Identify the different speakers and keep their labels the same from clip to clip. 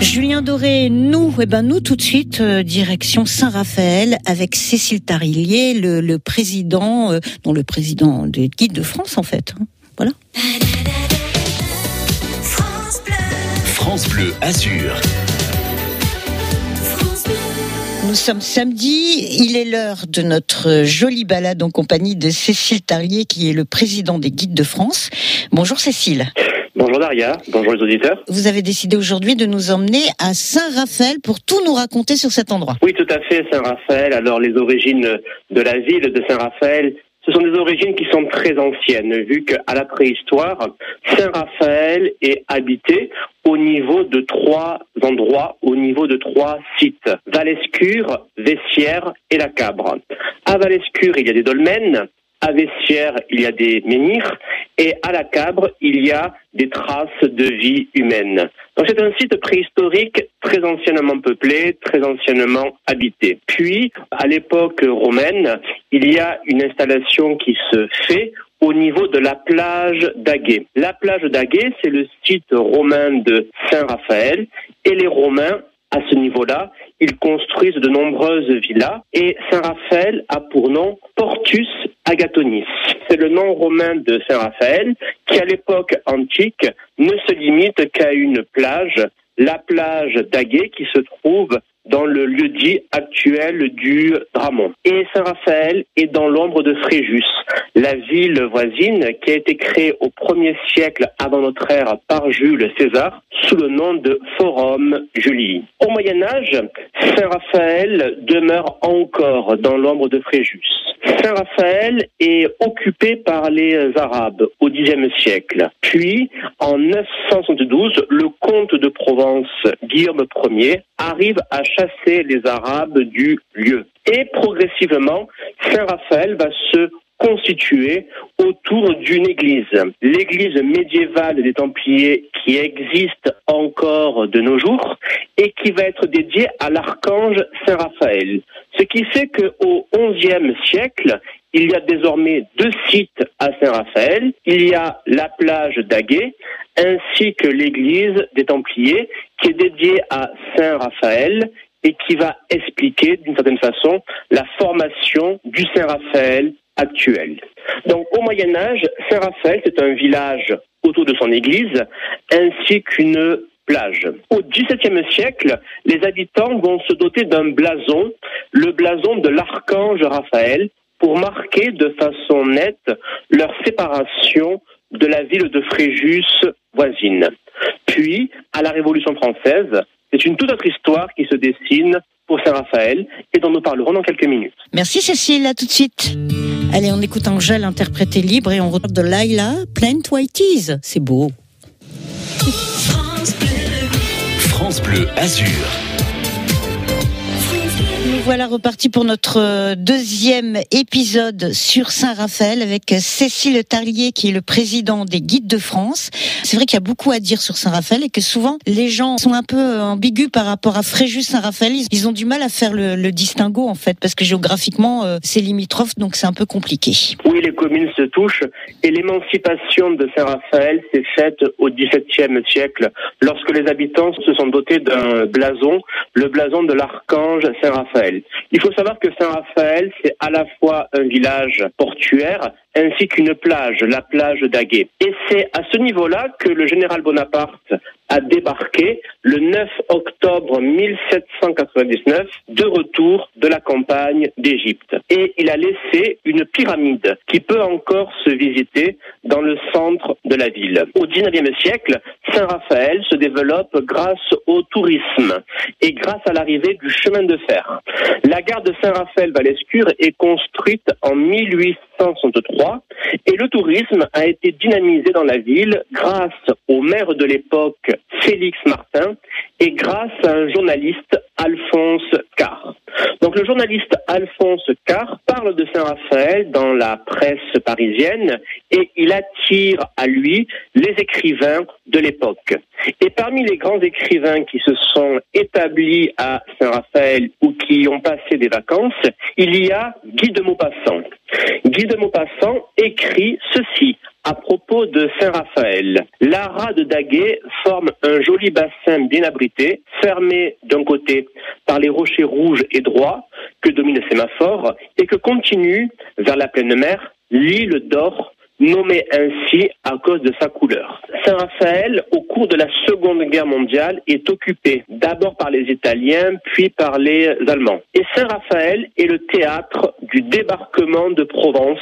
Speaker 1: Julien Doré, nous, eh ben nous tout de suite euh, direction Saint-Raphaël avec Cécile Tarillier, le, le président, euh, non le président des guides de France en fait. hein. Voilà.
Speaker 2: France Bleu,
Speaker 3: France Bleu Azur.
Speaker 1: Nous sommes samedi, il est l'heure de notre jolie balade en compagnie de Cécile Tarillier qui est le président des guides de France. Bonjour Cécile.
Speaker 4: Bonjour Daria, bonjour les auditeurs.
Speaker 1: Vous avez décidé aujourd'hui de nous emmener à Saint-Raphaël pour tout nous raconter sur cet endroit.
Speaker 4: Oui, tout à fait, Saint-Raphaël. Alors les origines de la ville de Saint-Raphaël, ce sont des origines qui sont très anciennes, vu qu'à la préhistoire, Saint-Raphaël est habité au niveau de trois endroits, au niveau de trois sites. Valescure, Vessières et la Cabre. À Valescure, il y a des dolmens. À Vessières, il y a des menhirs. Et à la Cabre, il y a des traces de vie humaine. Donc c'est un site préhistorique très anciennement peuplé, très anciennement habité. Puis, à l'époque romaine, il y a une installation qui se fait au niveau de la plage d'Aguet. La plage d'Aguet, c'est le site romain de Saint-Raphaël et les Romains à ce niveau-là, ils construisent de nombreuses villas et Saint-Raphaël a pour nom Portus Agatonis. C'est le nom romain de Saint-Raphaël qui, à l'époque antique, ne se limite qu'à une plage, la plage d'Aguet qui se trouve dans le lieu-dit actuel du Dramont. Et Saint-Raphaël est dans l'ombre de Fréjus, la ville voisine qui a été créée au 1er siècle avant notre ère par Jules César sous le nom de Forum Julii. Au Moyen Âge, Saint-Raphaël demeure encore dans l'ombre de Fréjus. Saint-Raphaël est occupé par les Arabes au Xe siècle. Puis, en 972, le comte de Provence, Guillaume Ier, arrive à chasser les Arabes du lieu. Et progressivement, Saint-Raphaël va se constituer autour d'une église. L'église médiévale des Templiers qui existe encore de nos jours et qui va être dédiée à l'archange Saint-Raphaël. Ce qui fait qu'au XIe siècle, il y a désormais deux sites à Saint-Raphaël. Il y a la plage d'Aguet ainsi que l'église des Templiers qui est dédiée à Saint-Raphaël et qui va expliquer d'une certaine façon la formation du Saint-Raphaël actuel. Donc au Moyen Âge, Saint-Raphaël, c'est un village autour de son église ainsi qu'une plage. Au XVIIe siècle, les habitants vont se doter d'un blason, le blason de l'archange Raphaël, pour marquer de façon nette leur séparation de la ville de Fréjus voisine. Puis, à la Révolution française, c'est une toute autre histoire qui se dessine pour Saint-Raphaël et dont nous parlerons dans quelques minutes.
Speaker 1: Merci Cécile, à tout de suite. Allez, on écoute Angèle interpréter libre et on regarde de Laila, Plant Whiteys. C'est beau.
Speaker 2: France Bleu,
Speaker 3: France Bleu Azur.
Speaker 1: Nous voilà repartis pour notre euh, deuxième épisode sur Saint-Raphaël avec Cécile Tarlier qui est le président des Guides de France. C'est vrai qu'il y a beaucoup à dire sur Saint-Raphaël et que souvent les gens sont un peu euh, ambigus par rapport à Fréjus-Saint-Raphaël. Ils- Ils ont du mal à faire le, distinguo en fait parce que géographiquement euh, c'est limitrophe donc c'est un peu compliqué.
Speaker 4: Oui, les communes se touchent et l'émancipation de Saint-Raphaël s'est faite au XVIIe siècle lorsque les habitants se sont dotés d'un blason, le blason de l'archange Saint-Raphaël. Il faut savoir que Saint-Raphaël, c'est à la fois un village portuaire ainsi qu'une plage, la plage d'Aguet. Et c'est à ce niveau-là que le général Bonaparte a débarqué le 9 octobre 1799 de retour de la campagne d'Égypte. Et il a laissé une pyramide qui peut encore se visiter dans le centre de la ville. Au 19e siècle, Saint-Raphaël se développe grâce au tourisme et grâce à l'arrivée du chemin de fer. La gare de Saint-Raphaël-Valescure est construite en 1863 et le tourisme a été dynamisé dans la ville grâce au maire de l'époque Félix Martin et grâce à un journaliste Alphonse Carr. Donc le journaliste Alphonse Carr parle de Saint-Raphaël dans la presse parisienne et il attire à lui les écrivains de l'époque. Et parmi les grands écrivains qui se sont établis à Saint-Raphaël ou qui ont passé des vacances, il y a Guy de Maupassant. Guy de Maupassant écrit ceci à propos de Saint-Raphaël. La rade d'Aguet forme un joli bassin bien abrité, fermé d'un côté par les rochers rouges et droits que domine le sémaphore et que continue vers la pleine mer l'île d'Or nommé ainsi à cause de sa couleur. Saint-Raphaël, au cours de la Seconde Guerre mondiale, est occupé d'abord par les Italiens, puis par les Allemands. Et Saint-Raphaël est le théâtre du débarquement de Provence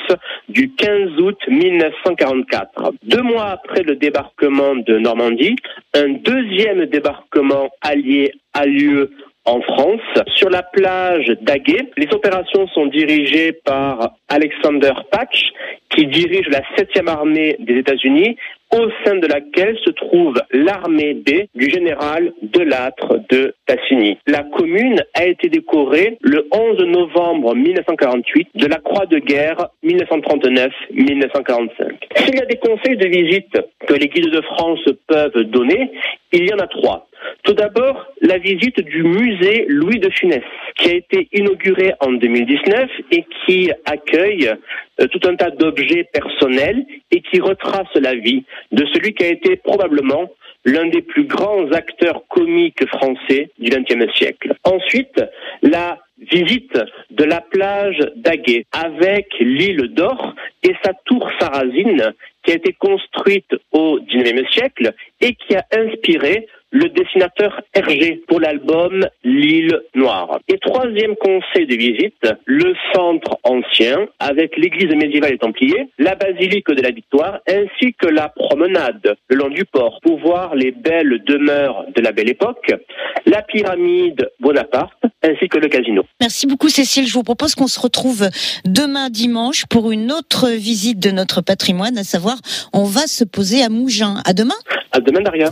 Speaker 4: du 15 août 1944. Deux mois après le débarquement de Normandie, un deuxième débarquement allié a lieu en France, sur la plage d'Aguet. Les opérations sont dirigées par Alexander Patch, qui dirige la 7e armée des États-Unis, au sein de laquelle se trouve l'armée B du général Delattre de Tassigny. La commune a été décorée le 11 novembre 1948 de la Croix de guerre 1939-1945. S'il y a des conseils de visite que les guides de France peuvent donner, il y en a trois. Tout d'abord, la visite du musée Louis de Funès, qui a été inauguré en 2019 et qui accueille euh, tout un tas d'objets personnels et qui retrace la vie de celui qui a été probablement l'un des plus grands acteurs comiques français du XXe siècle. Ensuite, la visite de la plage d'Aguet avec l'île d'Or et sa tour sarrasine qui a été construite au XIXe siècle et qui a inspiré le dessinateur Hergé pour l'album L'île Noire. Et troisième conseil de visite, le centre ancien avec l'église médiévale des Templiers, la basilique de la Victoire ainsi que la promenade le long du port pour voir les belles demeures de la belle époque, la pyramide Bonaparte ainsi que le casino.
Speaker 1: Merci beaucoup Cécile. Je vous propose qu'on se retrouve demain dimanche pour une autre visite de notre patrimoine, à savoir on va se poser à Mougins. À demain.
Speaker 4: À demain Daria.